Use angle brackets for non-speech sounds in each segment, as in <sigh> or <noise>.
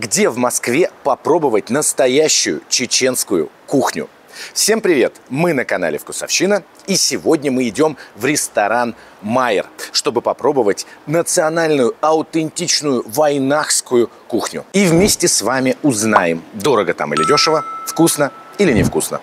Где в Москве попробовать настоящую чеченскую кухню? Всем привет! Мы на канале Вкусовщина, и сегодня мы идем в ресторан Майер, чтобы попробовать национальную, аутентичную вайнахскую кухню. И вместе с вами узнаем, дорого там или дешево, вкусно или невкусно.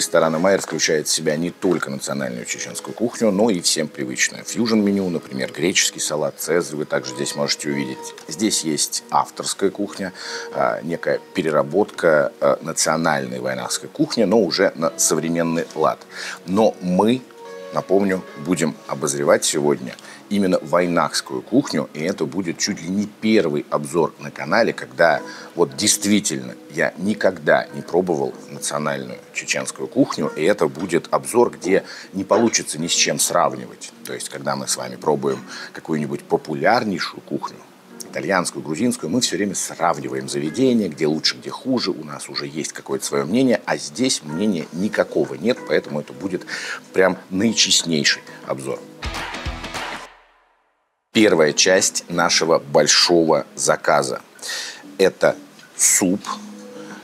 Ресторана Майер включает в себя не только национальную чеченскую кухню, но и всем привычное фьюжн-меню, например, греческий салат, цезарь вы также здесь можете увидеть. Здесь есть авторская кухня, а, некая переработка а, национальной войнахской кухни, но уже на современный лад. Но мы Напомню, будем обозревать сегодня именно войнахскую кухню, и это будет чуть ли не первый обзор на канале, когда вот действительно я никогда не пробовал национальную чеченскую кухню, и это будет обзор, где не получится ни с чем сравнивать. То есть, когда мы с вами пробуем какую-нибудь популярнейшую кухню, итальянскую, грузинскую, мы все время сравниваем заведения, где лучше, где хуже, у нас уже есть какое-то свое мнение, а здесь мнения никакого нет, поэтому это будет прям наичестнейший обзор. Первая часть нашего большого заказа – это суп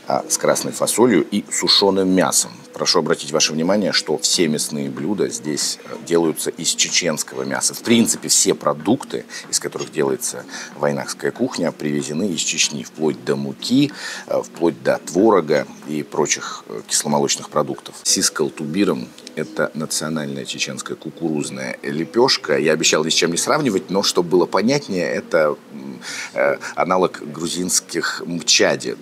а, с красной фасолью и сушеным мясом. Прошу обратить ваше внимание, что все мясные блюда здесь э, делаются из чеченского мяса. В принципе, все продукты, из которых делается войнахская кухня, привезены из Чечни, вплоть до муки, э, вплоть до творога и прочих э, кисломолочных продуктов. Сискал тубиром – это национальная чеченская кукурузная лепешка. Я обещал ни с чем не сравнивать, но чтобы было понятнее, это аналог грузинских мчади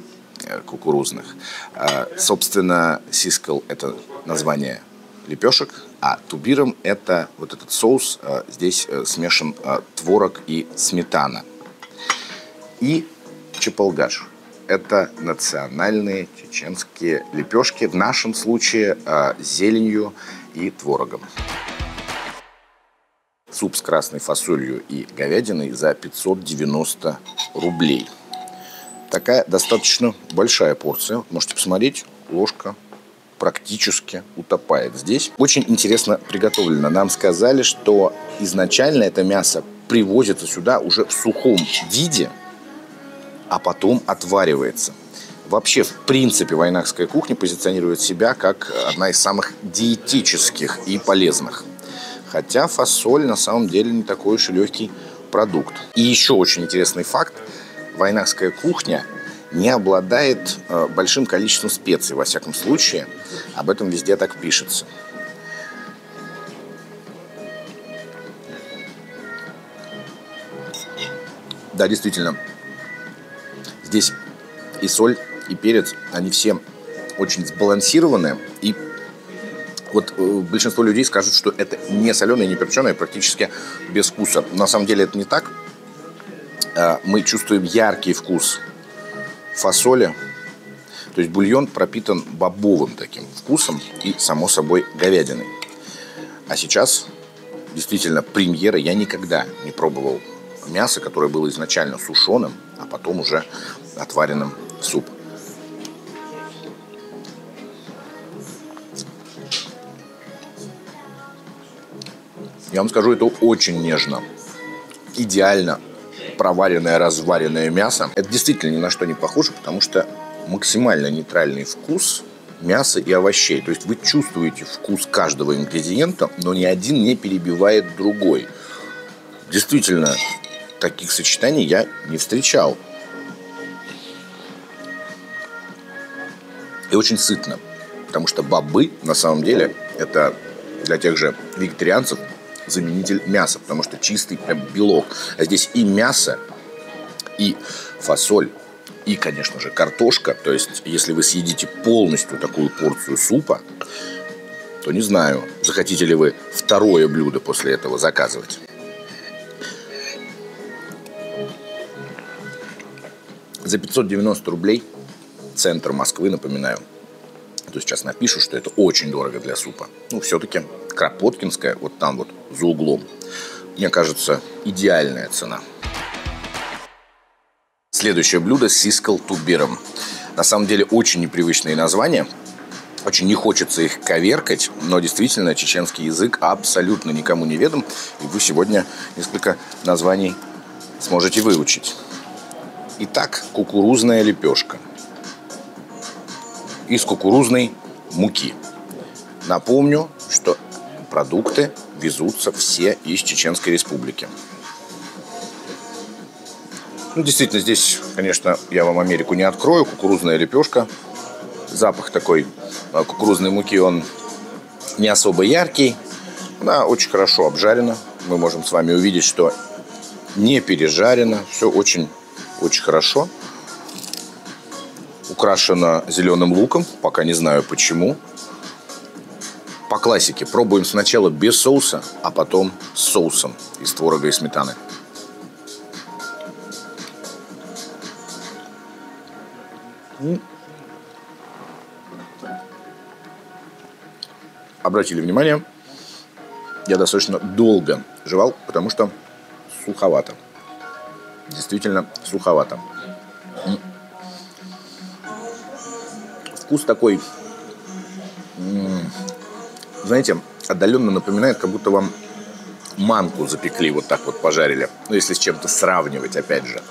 Э, кукурузных. А, собственно, сискал – это название лепешек, а тубиром – это вот этот соус. А, здесь э, смешан а, творог и сметана. И чепалгаш – это национальные чеченские лепешки, в нашем случае с зеленью и творогом. Суп с красной фасолью и говядиной за 590 рублей – Такая достаточно большая порция. Можете посмотреть, ложка практически утопает здесь. Очень интересно приготовлено. Нам сказали, что изначально это мясо привозится сюда уже в сухом виде, а потом отваривается. Вообще, в принципе, войнахская кухня позиционирует себя как одна из самых диетических и полезных. Хотя фасоль на самом деле не такой уж и легкий продукт. И еще очень интересный факт – войнахская кухня не обладает э, большим количеством специй, во всяком случае. Об этом везде так пишется. Да, действительно, здесь и соль, и перец, они все очень сбалансированные. И вот э, большинство людей скажут, что это не соленое, не перченое, практически без вкуса. На самом деле это не так. Э, мы чувствуем яркий вкус фасоли. То есть бульон пропитан бобовым таким вкусом и, само собой, говядиной. А сейчас действительно премьера. Я никогда не пробовал мясо, которое было изначально сушеным, а потом уже отваренным суп. Я вам скажу, это очень нежно. Идеально проваренное, разваренное мясо. Это действительно ни на что не похоже, потому что максимально нейтральный вкус мяса и овощей. То есть вы чувствуете вкус каждого ингредиента, но ни один не перебивает другой. Действительно, таких сочетаний я не встречал. И очень сытно. Потому что бобы, на самом деле, это для тех же вегетарианцев заменитель мяса, потому что чистый прям белок. А здесь и мясо, и фасоль, и, конечно же, картошка. То есть, если вы съедите полностью такую порцию супа, то не знаю, захотите ли вы второе блюдо после этого заказывать. За 590 рублей центр Москвы, напоминаю. То сейчас напишу, что это очень дорого для супа. Ну, все-таки Кропоткинская, вот там вот за углом. Мне кажется, идеальная цена. Следующее блюдо – сискал тубером. На самом деле очень непривычные названия. Очень не хочется их коверкать, но действительно чеченский язык абсолютно никому не ведом. И вы сегодня несколько названий сможете выучить. Итак, кукурузная лепешка. Из кукурузной муки. Напомню, что продукты везутся все из Чеченской Республики. Ну, действительно, здесь, конечно, я вам Америку не открою. Кукурузная лепешка. Запах такой а, кукурузной муки, он не особо яркий. Она очень хорошо обжарена. Мы можем с вами увидеть, что не пережарено. Все очень, очень хорошо. Украшено зеленым луком. Пока не знаю почему. По классике пробуем сначала без соуса, а потом с соусом из творога и сметаны. Обратили внимание, я достаточно долго жевал, потому что суховато. Действительно суховато. Вкус такой, знаете, отдаленно напоминает, как будто вам манку запекли, вот так вот пожарили. Ну, если с чем-то сравнивать, опять же.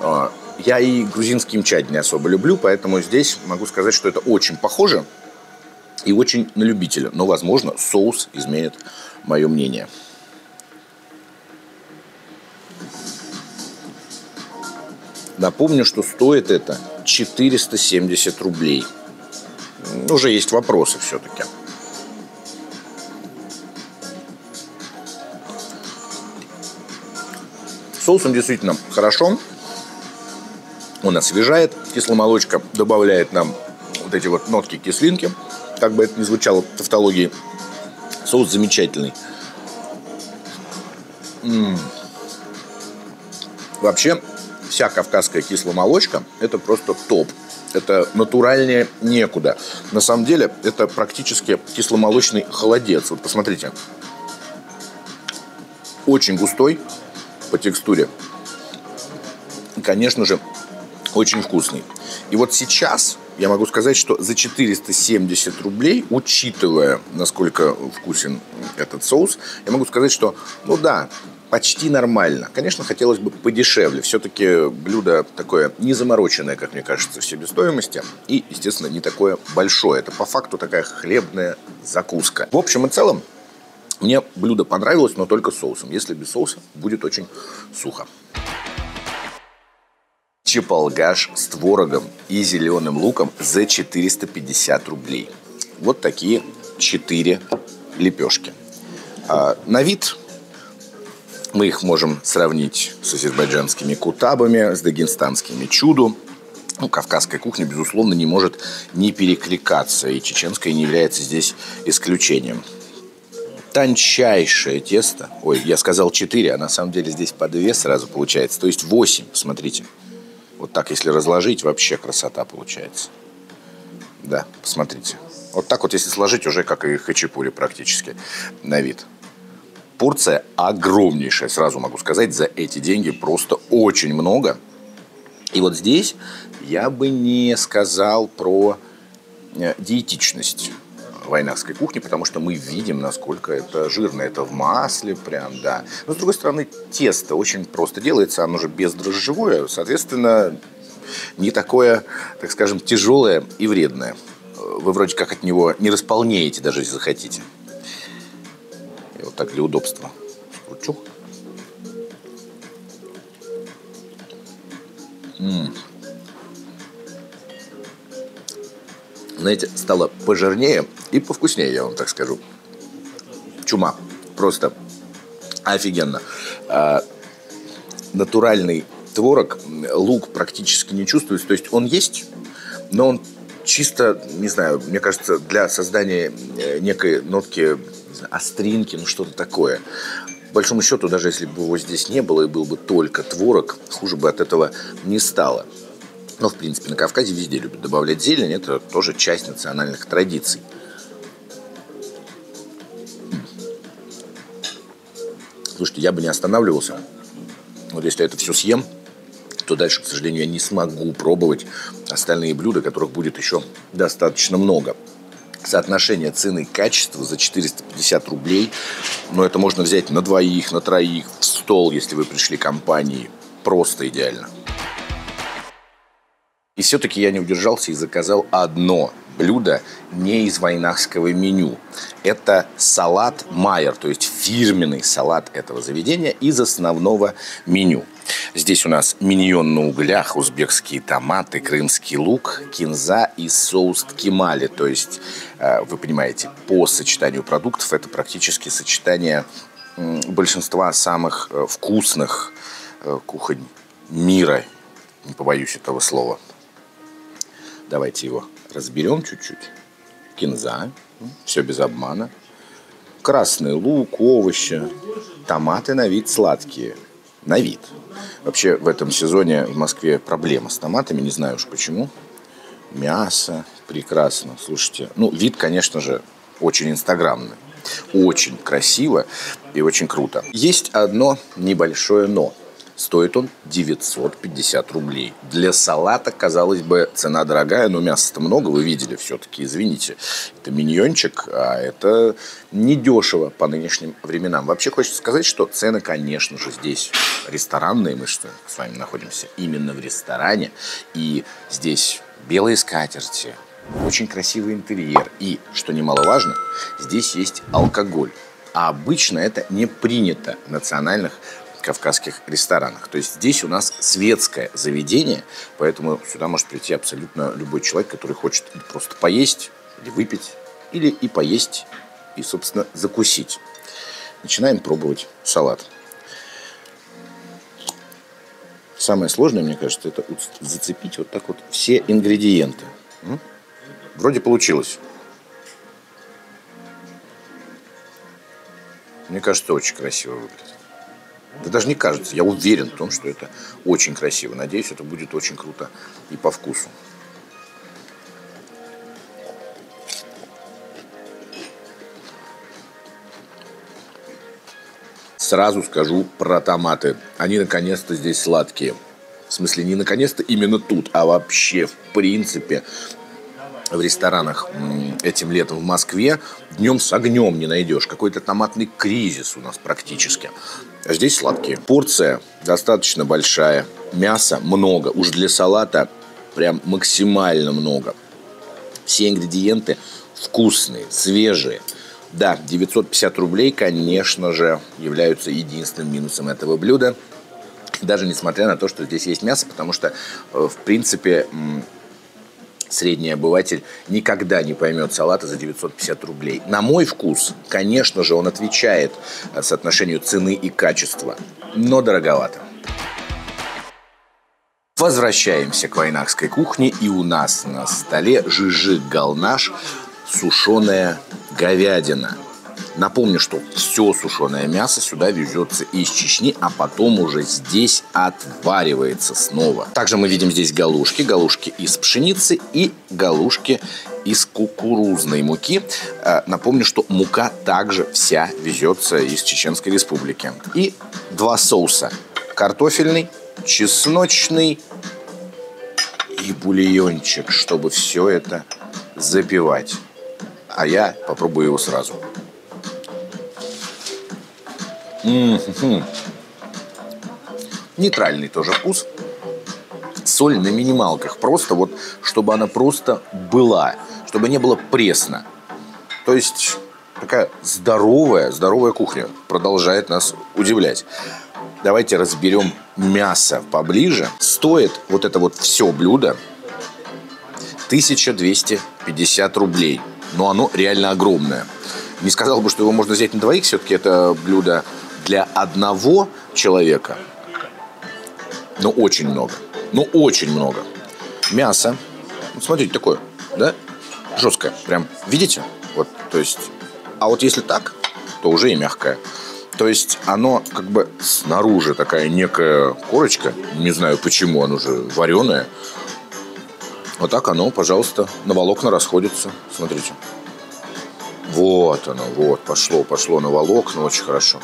А, я и грузинский мчать не особо люблю, поэтому здесь могу сказать, что это очень похоже и очень на любителя. Но, возможно, соус изменит мое мнение. Напомню, что стоит это 470 рублей. Уже есть вопросы все-таки. Соусом действительно хорошо он освежает, кисломолочка добавляет нам вот эти вот нотки кислинки, как бы это ни звучало в тавтологии. Соус замечательный. М-м. Вообще, вся кавказская кисломолочка – это просто топ. Это натуральнее некуда. На самом деле, это практически кисломолочный холодец. Вот посмотрите. Очень густой по текстуре. Конечно же, очень вкусный. И вот сейчас я могу сказать, что за 470 рублей, учитывая, насколько вкусен этот соус, я могу сказать, что, ну да, почти нормально. Конечно, хотелось бы подешевле. Все-таки блюдо такое не замороченное, как мне кажется, в себестоимости. И, естественно, не такое большое. Это по факту такая хлебная закуска. В общем и целом, мне блюдо понравилось, но только соусом. Если без соуса, будет очень сухо чепалгаш с творогом и зеленым луком за 450 рублей. Вот такие четыре лепешки. А, на вид мы их можем сравнить с азербайджанскими кутабами, с дагестанскими чуду. Ну, кавказская кухня, безусловно, не может не перекликаться, и чеченская не является здесь исключением. Тончайшее тесто. Ой, я сказал 4, а на самом деле здесь по 2 сразу получается. То есть 8, смотрите. Вот так, если разложить, вообще красота получается. Да, посмотрите. Вот так вот, если сложить, уже как и хачапури практически на вид. Порция огромнейшая, сразу могу сказать, за эти деньги просто очень много. И вот здесь я бы не сказал про э, диетичность войнахской кухни, потому что мы видим, насколько это жирно. Это в масле прям, да. Но, с другой стороны, тесто очень просто делается, оно же бездрожжевое, соответственно, не такое, так скажем, тяжелое и вредное. Вы вроде как от него не располнеете, даже если захотите. Вот так для удобства. Кручу. Знаете, стало пожирнее и повкуснее, я вам так скажу. Чума. Просто офигенно. А, натуральный творог, лук практически не чувствуется. То есть он есть, но он чисто, не знаю, мне кажется, для создания э, некой нотки знаю, остринки, ну что-то такое. По большому счету, даже если бы его здесь не было и был бы только творог, хуже бы от этого не стало. Но, в принципе, на Кавказе везде любят добавлять зелень. Это тоже часть национальных традиций. Слушайте, я бы не останавливался. Вот если я это все съем, то дальше, к сожалению, я не смогу пробовать остальные блюда, которых будет еще достаточно много. Соотношение цены и качества за 450 рублей, но это можно взять на двоих, на троих, в стол, если вы пришли компанией. Просто идеально. И все-таки я не удержался и заказал одно блюдо не из войнахского меню. Это салат Майер, то есть фирменный салат этого заведения из основного меню. Здесь у нас миньон на углях, узбекские томаты, крымский лук, кинза и соус ткемали. То есть, э, вы понимаете, по сочетанию продуктов это практически сочетание большинства самых э, вкусных э, кухонь мира. Не побоюсь этого слова. Давайте его разберем чуть-чуть. Кинза, все без обмана. Красный лук, овощи, томаты на вид сладкие. На вид. Вообще в этом сезоне в Москве проблема с томатами, не знаю уж почему. Мясо прекрасно. Слушайте, ну вид, конечно же, очень инстаграмный. Очень красиво и очень круто. Есть одно небольшое но – Стоит он 950 рублей. Для салата, казалось бы, цена дорогая, но мяса-то много, вы видели все-таки, извините. Это миньончик, а это недешево по нынешним временам. Вообще хочется сказать, что цены, конечно же, здесь ресторанные. Мы что, с вами находимся именно в ресторане. И здесь белые скатерти, очень красивый интерьер. И, что немаловажно, здесь есть алкоголь. А обычно это не принято в национальных кавказских ресторанах. То есть здесь у нас светское заведение, поэтому сюда может прийти абсолютно любой человек, который хочет просто поесть или выпить, или и поесть, и, собственно, закусить. Начинаем пробовать салат. Самое сложное, мне кажется, это зацепить вот так вот все ингредиенты. Вроде получилось. Мне кажется, очень красиво выглядит. Да даже не кажется, я уверен в том, что это очень красиво. Надеюсь, это будет очень круто и по вкусу. Сразу скажу про томаты. Они наконец-то здесь сладкие. В смысле, не наконец-то именно тут, а вообще, в принципе, в ресторанах этим летом в Москве днем с огнем не найдешь. Какой-то томатный кризис у нас практически. А здесь сладкие. Порция достаточно большая. Мяса много. Уж для салата прям максимально много. Все ингредиенты вкусные, свежие. Да, 950 рублей, конечно же, являются единственным минусом этого блюда. Даже несмотря на то, что здесь есть мясо, потому что, э, в принципе, средний обыватель никогда не поймет салата за 950 рублей. На мой вкус, конечно же, он отвечает э, соотношению цены и качества, но дороговато. Возвращаемся к войнахской кухне, и у нас на столе жижик-галнаш, сушеная говядина – Напомню, что все сушеное мясо сюда везется из Чечни, а потом уже здесь отваривается снова. Также мы видим здесь галушки, галушки из пшеницы и галушки из кукурузной муки. Э, напомню, что мука также вся везется из Чеченской Республики. И два соуса. Картофельный, чесночный и бульончик, чтобы все это запивать. А я попробую его сразу. Нейтральный тоже вкус. Соль на минималках. Просто вот, чтобы она просто была. Чтобы не было пресно. То есть такая здоровая, здоровая кухня продолжает нас удивлять. Давайте разберем мясо поближе. Стоит вот это вот все блюдо 1250 рублей. Но оно реально огромное. Не сказал бы, что его можно взять на двоих. Все-таки это блюдо для одного человека, ну, очень много. Ну, очень много. Мясо. Вот смотрите, такое, да? Жесткое. Прям, видите? Вот, то есть... А вот если так, то уже и мягкое. То есть оно как бы снаружи такая некая корочка. Не знаю почему, оно же вареное. Вот так оно, пожалуйста, на волокна расходится. Смотрите. Вот оно, вот, пошло, пошло на волокна, очень хорошо.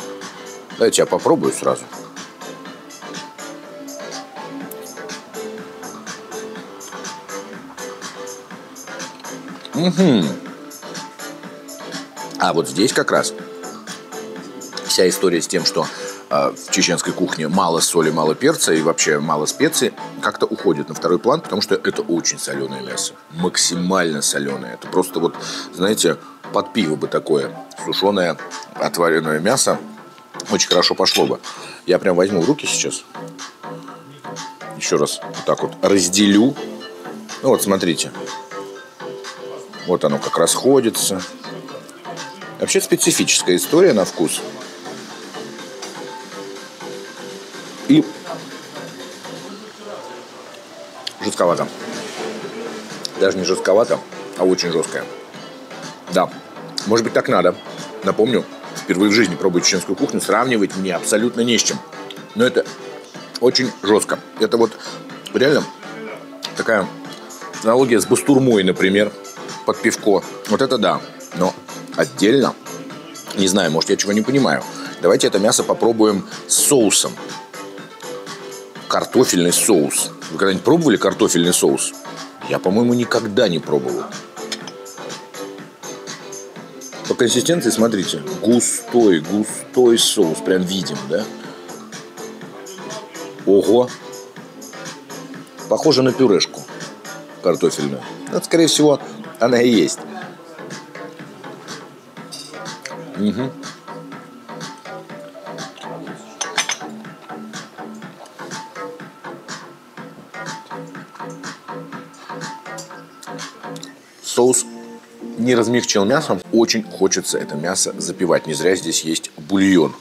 Дайте я попробую сразу. Угу. А вот здесь как раз вся история с тем, что а, в чеченской кухне мало соли, мало перца и вообще мало специй, как-то уходит на второй план, потому что это очень соленое мясо. Максимально соленое. Это просто вот, знаете, под пиво бы такое сушеное отваренное мясо очень хорошо пошло бы. Я прям возьму в руки сейчас. Еще раз вот так вот разделю. Ну вот, смотрите. Вот оно как расходится. Вообще специфическая история на вкус. И жестковато. Даже не жестковато, а очень жесткое. Да, может быть так надо. Напомню, впервые в жизни пробую чеченскую кухню, сравнивать мне абсолютно не с чем. Но это очень жестко. Это вот реально такая аналогия с бастурмой, например, под пивко. Вот это да. Но отдельно, не знаю, может я чего не понимаю. Давайте это мясо попробуем с соусом. Картофельный соус. Вы когда-нибудь пробовали картофельный соус? Я, по-моему, никогда не пробовал. По консистенции, смотрите, густой, густой соус, прям видим, да? Ого! Похоже на пюрешку картофельную. Ну, это, скорее всего, она и есть. Угу. Соус не размягчил мясо. Очень хочется это мясо запивать. Не зря здесь есть бульон.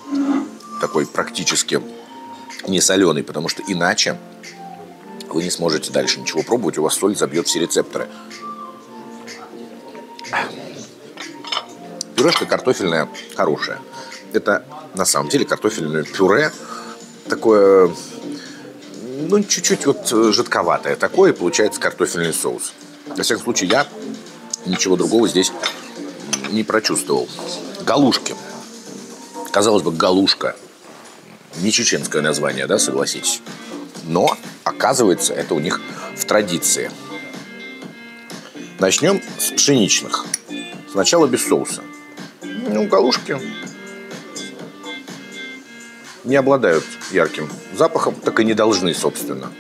Такой практически не соленый, потому что иначе вы не сможете дальше ничего пробовать, у вас соль забьет все рецепторы. Пюрешка картофельная хорошая. Это на самом деле картофельное пюре такое, ну, чуть-чуть вот жидковатое такое, и получается картофельный соус. Во всяком случае, я ничего другого здесь не прочувствовал. Галушки. Казалось бы, галушка. Не чеченское название, да, согласитесь. Но, оказывается, это у них в традиции. Начнем с пшеничных. Сначала без соуса. Ну, галушки не обладают ярким запахом, так и не должны, собственно.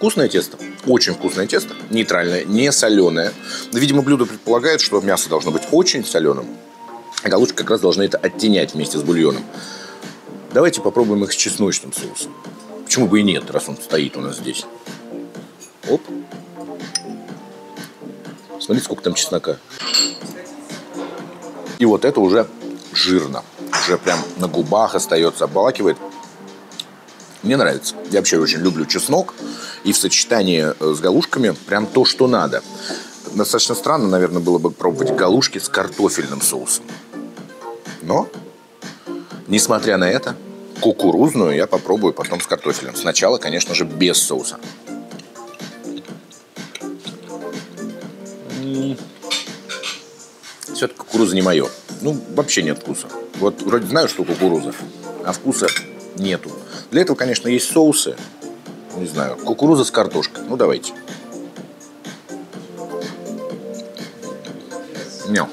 Вкусное тесто. Очень вкусное тесто. Нейтральное, не соленое. Видимо, блюдо предполагает, что мясо должно быть очень соленым. А галушки как раз должны это оттенять вместе с бульоном. Давайте попробуем их с чесночным соусом. Почему бы и нет, раз он стоит у нас здесь. Оп. Смотрите, сколько там чеснока. И вот это уже жирно. Уже прям на губах остается, обволакивает. Мне нравится. Я вообще очень люблю чеснок. И в сочетании э, с галушками прям то, что надо. Достаточно странно, наверное, было бы пробовать галушки с картофельным соусом. Но, несмотря на это, кукурузную я попробую потом с картофелем. Сначала, конечно же, без соуса. Все-таки кукуруза не мое. Ну, вообще нет вкуса. Вот вроде знаю, что кукуруза, а вкуса нету. Для этого, конечно, есть соусы. Не знаю, кукуруза с картошкой. Ну, давайте. Не.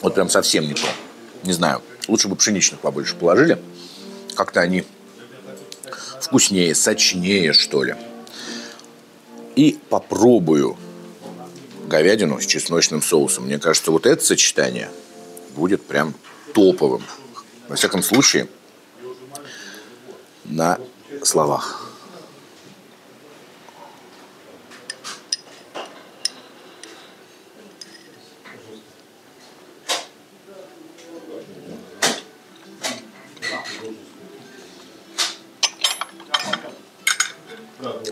Вот прям совсем не то. Не знаю. Лучше бы пшеничных побольше положили. Как-то они вкуснее, сочнее, что ли. И попробую говядину с чесночным соусом. Мне кажется, вот это сочетание будет прям топовым. Во всяком случае, на словах.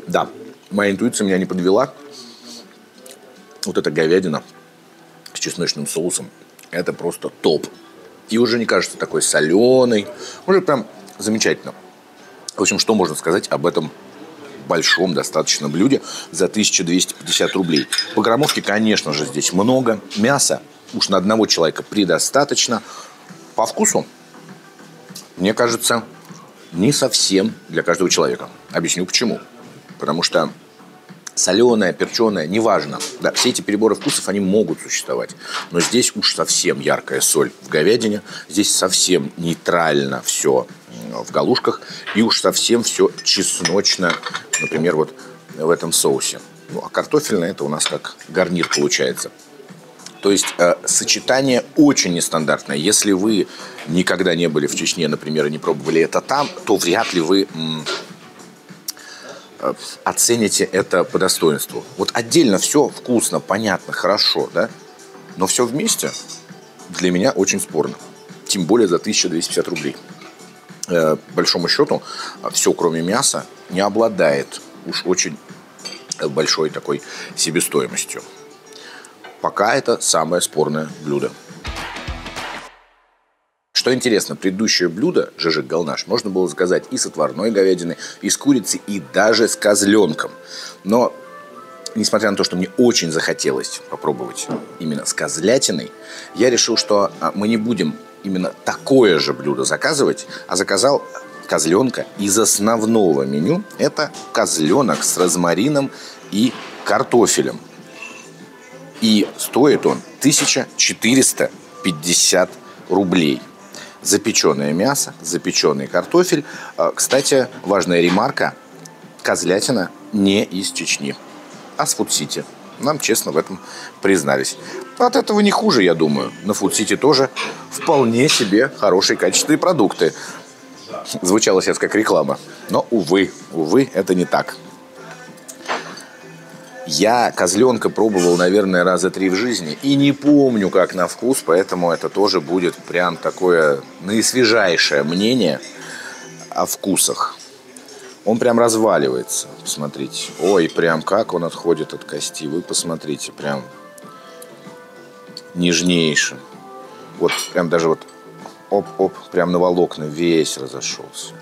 Да, моя интуиция меня не подвела. Вот эта говядина с чесночным соусом, это просто топ. И уже не кажется такой соленый. Уже прям замечательно. В общем, что можно сказать об этом большом достаточно блюде за 1250 рублей. По граммовке, конечно же, здесь много. Мяса уж на одного человека предостаточно. По вкусу, мне кажется, не совсем для каждого человека. Объясню почему. Потому что соленое, перченое, неважно. Да, все эти переборы вкусов, они могут существовать. Но здесь уж совсем яркая соль в говядине, здесь совсем нейтрально все в галушках, и уж совсем все чесночно, например, вот в этом соусе. Ну, а картофельное это у нас как гарнир получается. То есть э, сочетание очень нестандартное. Если вы никогда не были в Чечне, например, и не пробовали это там, то вряд ли вы оцените это по достоинству. Вот отдельно все вкусно, понятно, хорошо, да? Но все вместе для меня очень спорно. Тем более за 1250 рублей. Э, большому счету, все, кроме мяса, не обладает уж очень большой такой себестоимостью. Пока это самое спорное блюдо. Что интересно, предыдущее блюдо, жижик галнаш, можно было заказать и с отварной говядины, и с курицей, и даже с козленком. Но, несмотря на то, что мне очень захотелось попробовать именно с козлятиной, я решил, что а, мы не будем именно такое же блюдо заказывать, а заказал козленка из основного меню. Это козленок с розмарином и картофелем. И стоит он 1450 рублей. Запеченное мясо, запеченный картофель. А, кстати, важная ремарка. Козлятина не из Чечни, а с Фудсити. Нам честно в этом признались. От этого не хуже, я думаю. На Фудсити тоже вполне себе хорошие качественные продукты. Звучало сейчас как реклама. Но, увы, увы, это не так. Я козленка пробовал, наверное, раза три в жизни. И не помню, как на вкус, поэтому это тоже будет прям такое наисвежайшее мнение о вкусах. Он прям разваливается, посмотрите. Ой, прям как он отходит от кости. Вы посмотрите, прям нежнейшим. Вот прям даже вот оп-оп, прям на волокна весь разошелся.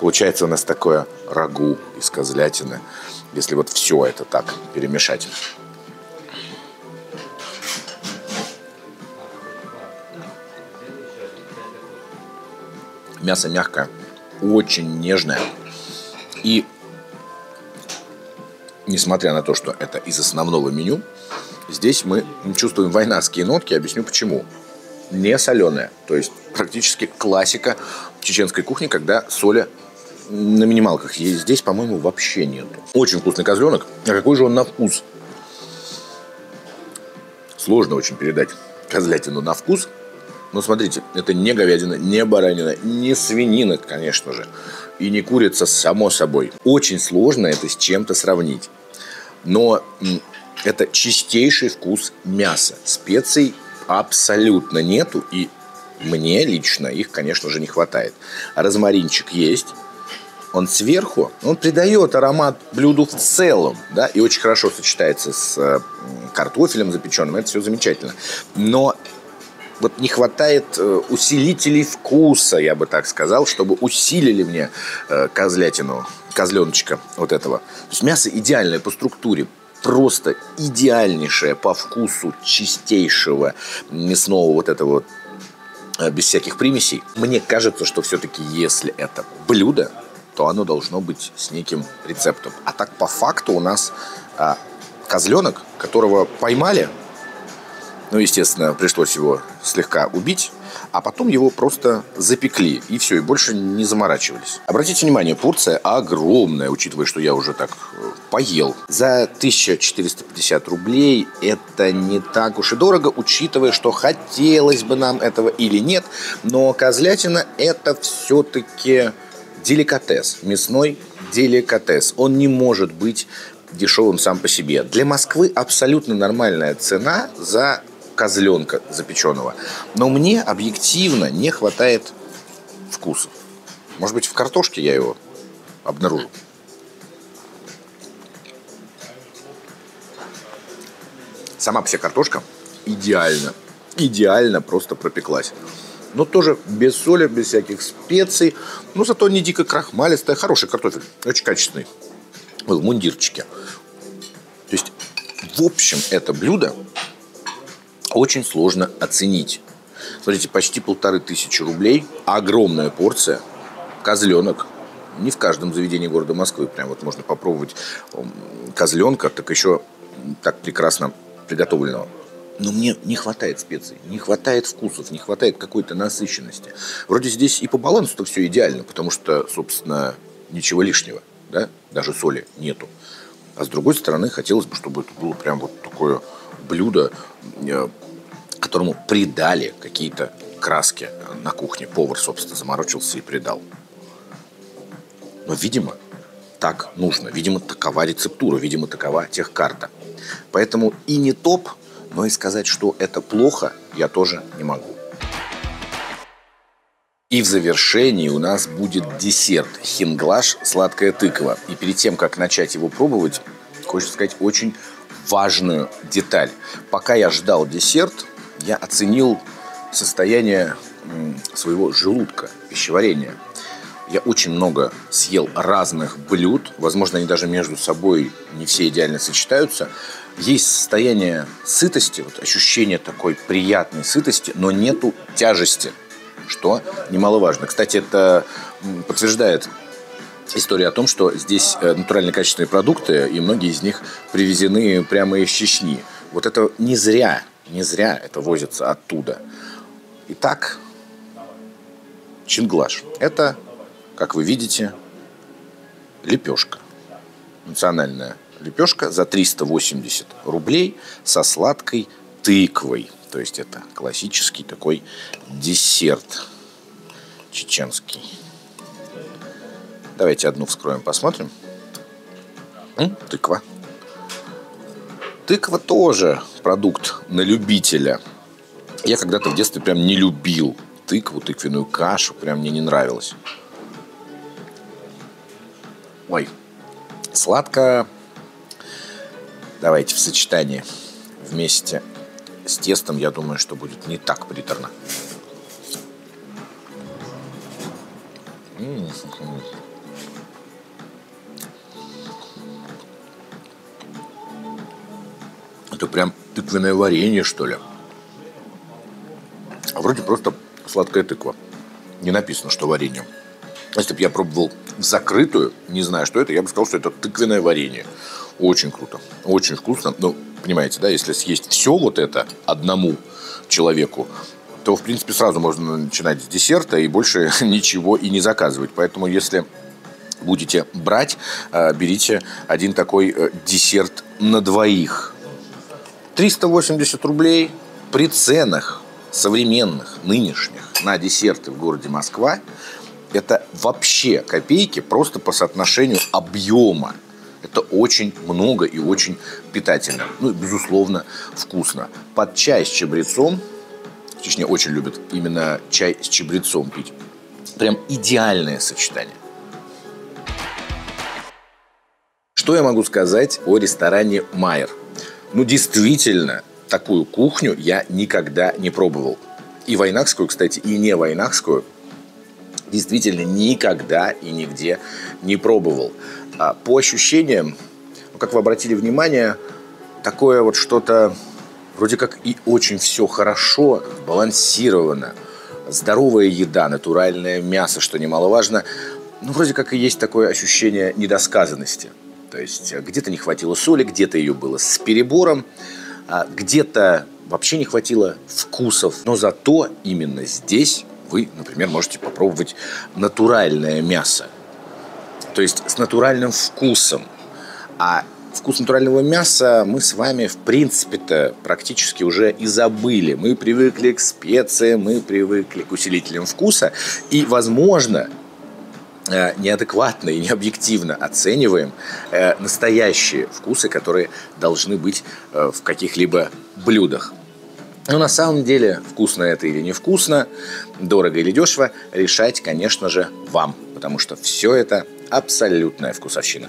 Получается у нас такое рагу из козлятины, если вот все это так перемешать. Мясо мягкое, очень нежное. И несмотря на то, что это из основного меню, здесь мы чувствуем войнарские нотки. Объясню почему. Не соленая, то есть практически классика чеченской кухни, когда соли на минималках есть. Здесь, по-моему, вообще нету. Очень вкусный козленок. А какой же он на вкус? Сложно очень передать козлятину на вкус. Но смотрите, это не говядина, не баранина, не свинина, конечно же. И не курица, само собой. Очень сложно это с чем-то сравнить. Но это чистейший вкус мяса. Специй абсолютно нету. И мне лично их, конечно же, не хватает. Розмаринчик есть он сверху, он придает аромат блюду в целом, да, и очень хорошо сочетается с э, картофелем запеченным, это все замечательно. Но вот не хватает э, усилителей вкуса, я бы так сказал, чтобы усилили мне э, козлятину, козленочка вот этого. То есть мясо идеальное по структуре, просто идеальнейшее по вкусу чистейшего мясного вот этого вот без всяких примесей. Мне кажется, что все-таки если это блюдо, то оно должно быть с неким рецептом. А так по факту у нас а, козленок, которого поймали, ну, естественно, пришлось его слегка убить, а потом его просто запекли, и все, и больше не заморачивались. Обратите внимание, порция огромная, учитывая, что я уже так э, поел. За 1450 рублей это не так уж и дорого, учитывая, что хотелось бы нам этого или нет, но козлятина это все-таки деликатес, мясной деликатес. Он не может быть дешевым сам по себе. Для Москвы абсолютно нормальная цена за козленка запеченного. Но мне объективно не хватает вкуса. Может быть, в картошке я его обнаружу. Сама вся картошка идеально, идеально просто пропеклась но тоже без соли, без всяких специй. Но зато не дико крахмалистая, хороший картофель, очень качественный. В мундирчике. То есть, в общем, это блюдо очень сложно оценить. Смотрите, почти полторы тысячи рублей, огромная порция, козленок. Не в каждом заведении города Москвы прям вот можно попробовать козленка, так еще так прекрасно приготовленного. Но мне не хватает специй, не хватает вкусов, не хватает какой-то насыщенности. Вроде здесь и по балансу-то все идеально, потому что, собственно, ничего лишнего, да, даже соли нету. А с другой стороны, хотелось бы, чтобы это было прям вот такое блюдо, э, которому придали какие-то краски на кухне. Повар, собственно, заморочился и придал. Но, видимо, так нужно. Видимо, такова рецептура, видимо, такова техкарта. Поэтому и не топ, но и сказать, что это плохо, я тоже не могу. И в завершении у нас будет десерт хинглаш сладкая тыква. И перед тем, как начать его пробовать, хочется сказать очень важную деталь. Пока я ждал десерт, я оценил состояние своего желудка, пищеварения. Я очень много съел разных блюд. Возможно, они даже между собой не все идеально сочетаются. Есть состояние сытости, вот ощущение такой приятной сытости, но нету тяжести, что немаловажно. Кстати, это подтверждает история о том, что здесь э, натурально качественные продукты, и многие из них привезены прямо из Чечни. Вот это не зря, не зря это возится оттуда. Итак, чинглаш. Это, как вы видите, лепешка. Национальная лепешка за 380 рублей со сладкой тыквой. То есть это классический такой десерт чеченский. Давайте одну вскроем, посмотрим. М? Тыква. Тыква тоже продукт на любителя. Я когда-то в детстве прям не любил тыкву, тыквенную кашу. Прям мне не нравилось. Ой, сладко Давайте в сочетании вместе с тестом, я думаю, что будет не так приторно. Это прям тыквенное варенье, что ли. А вроде просто сладкая тыква. Не написано, что варенье. Если бы я пробовал в закрытую, не знаю, что это, я бы сказал, что это тыквенное варенье. Очень круто, очень вкусно. Ну, понимаете, да, если съесть все вот это одному человеку, то, в принципе, сразу можно начинать с десерта и больше <laughs> ничего и не заказывать. Поэтому, если будете брать, э, берите один такой э, десерт на двоих. 380 рублей при ценах современных, нынешних, на десерты в городе Москва, вообще копейки просто по соотношению объема это очень много и очень питательно. Ну, безусловно, вкусно. Под чай с чабрецом, в очень любят именно чай с чабрецом пить. Прям идеальное сочетание. Что я могу сказать о ресторане «Майер»? Ну, действительно, такую кухню я никогда не пробовал. И войнахскую, кстати, и не войнахскую действительно никогда и нигде не пробовал. А по ощущениям, ну, как вы обратили внимание, такое вот что-то вроде как и очень все хорошо, балансировано, здоровая еда, натуральное мясо, что немаловажно, ну, вроде как и есть такое ощущение недосказанности. То есть где-то не хватило соли, где-то ее было с перебором, а где-то вообще не хватило вкусов. Но зато именно здесь вы, например, можете попробовать натуральное мясо – то есть с натуральным вкусом. А вкус натурального мяса мы с вами, в принципе-то, практически уже и забыли. Мы привыкли к специям, мы привыкли к усилителям вкуса. И, возможно, э, неадекватно и необъективно оцениваем э, настоящие вкусы, которые должны быть э, в каких-либо блюдах. Но на самом деле, вкусно это или невкусно, дорого или дешево, решать, конечно же, вам. Потому что все это абсолютная вкусовщина.